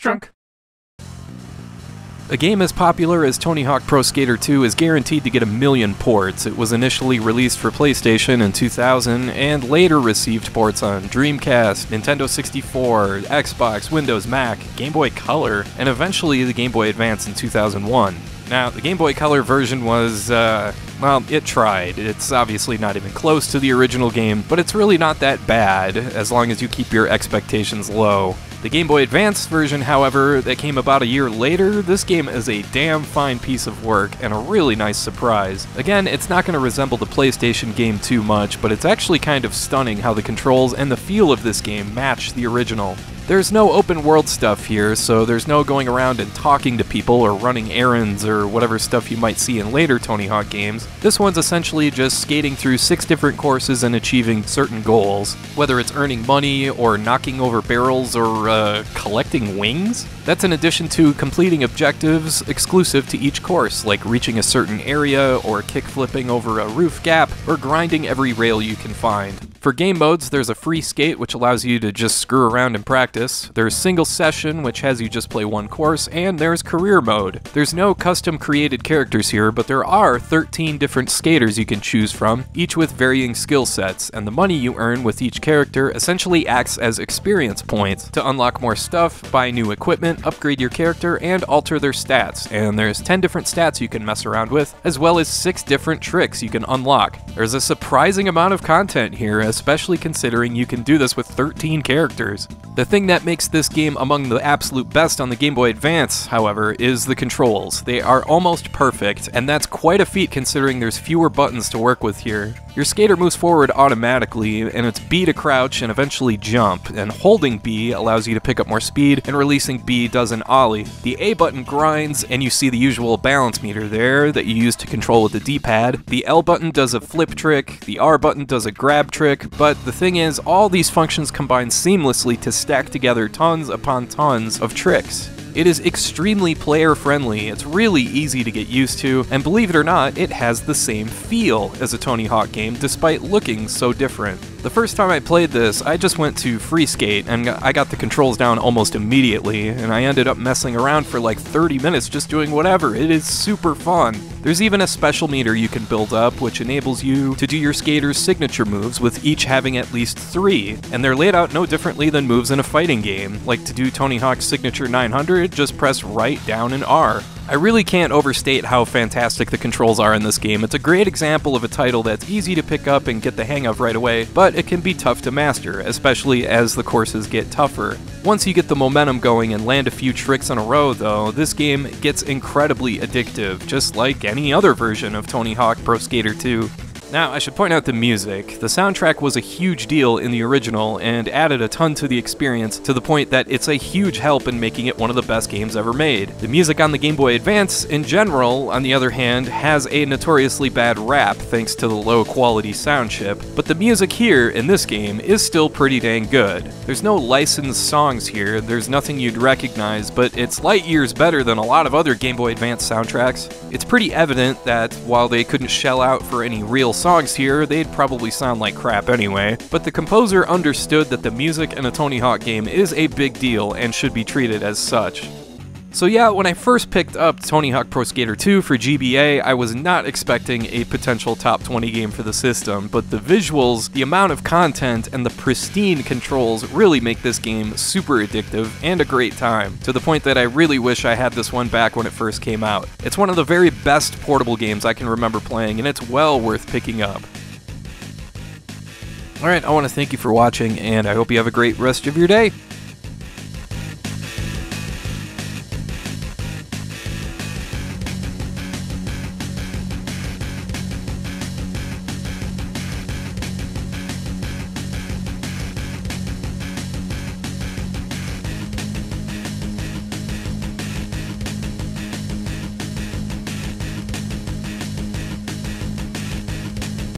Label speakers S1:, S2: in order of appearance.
S1: Drunk.
S2: A game as popular as Tony Hawk Pro Skater 2 is guaranteed to get a million ports. It was initially released for PlayStation in 2000 and later received ports on Dreamcast, Nintendo 64, Xbox, Windows, Mac, Game Boy Color, and eventually the Game Boy Advance in 2001. Now, the Game Boy Color version was, uh, well, it tried. It's obviously not even close to the original game, but it's really not that bad as long as you keep your expectations low. The Game Boy Advance version, however, that came about a year later, this game is a damn fine piece of work and a really nice surprise. Again, it's not going to resemble the PlayStation game too much, but it's actually kind of stunning how the controls and the feel of this game match the original. There's no open world stuff here, so there's no going around and talking to people or running errands or whatever stuff you might see in later Tony Hawk games. This one's essentially just skating through six different courses and achieving certain goals, whether it's earning money or knocking over barrels or uh, collecting wings. That's in addition to completing objectives exclusive to each course, like reaching a certain area or kickflipping over a roof gap or grinding every rail you can find. For game modes, there's a free skate, which allows you to just screw around and practice. There's single session, which has you just play one course, and there's career mode. There's no custom created characters here, but there are 13 different skaters you can choose from, each with varying skill sets, and the money you earn with each character essentially acts as experience points to unlock more stuff, buy new equipment, upgrade your character, and alter their stats. And there's 10 different stats you can mess around with, as well as 6 different tricks you can unlock. There's a surprising amount of content here, especially considering you can do this with 13 characters. The thing that makes this game among the absolute best on the Game Boy Advance, however, is the controls. They are almost perfect, and that's quite a feat considering there's fewer buttons to work with here. Your skater moves forward automatically, and it's B to crouch and eventually jump, and holding B allows you to pick up more speed, and releasing B does an ollie. The A button grinds, and you see the usual balance meter there that you use to control with the D-pad. The L button does a flip trick, the R button does a grab but the thing is, all these functions combine seamlessly to stack together tons upon tons of tricks. It is extremely player friendly, it's really easy to get used to, and believe it or not, it has the same feel as a Tony Hawk game despite looking so different. The first time I played this, I just went to free skate and I got the controls down almost immediately, and I ended up messing around for like 30 minutes just doing whatever. It is super fun. There's even a special meter you can build up, which enables you to do your skater's signature moves, with each having at least three, and they're laid out no differently than moves in a fighting game. Like to do Tony Hawk's signature 900, just press right, down, and R. I really can't overstate how fantastic the controls are in this game. It's a great example of a title that's easy to pick up and get the hang of right away, but it can be tough to master, especially as the courses get tougher. Once you get the momentum going and land a few tricks in a row, though, this game gets incredibly addictive, just like any other version of Tony Hawk Pro Skater 2. Now, I should point out the music. The soundtrack was a huge deal in the original and added a ton to the experience to the point that it's a huge help in making it one of the best games ever made. The music on the Game Boy Advance, in general, on the other hand, has a notoriously bad rap thanks to the low quality sound chip, but the music here in this game is still pretty dang good. There's no licensed songs here, there's nothing you'd recognize, but it's light years better than a lot of other Game Boy Advance soundtracks. It's pretty evident that while they couldn't shell out for any real songs here, they'd probably sound like crap anyway, but the composer understood that the music in a Tony Hawk game is a big deal and should be treated as such. So yeah, when I first picked up Tony Hawk Pro Skater 2 for GBA, I was not expecting a potential top 20 game for the system, but the visuals, the amount of content, and the pristine controls really make this game super addictive and a great time, to the point that I really wish I had this one back when it first came out. It's one of the very best portable games I can remember playing, and it's well worth picking up. Alright, I want to thank you for watching, and I hope you have a great rest of your day.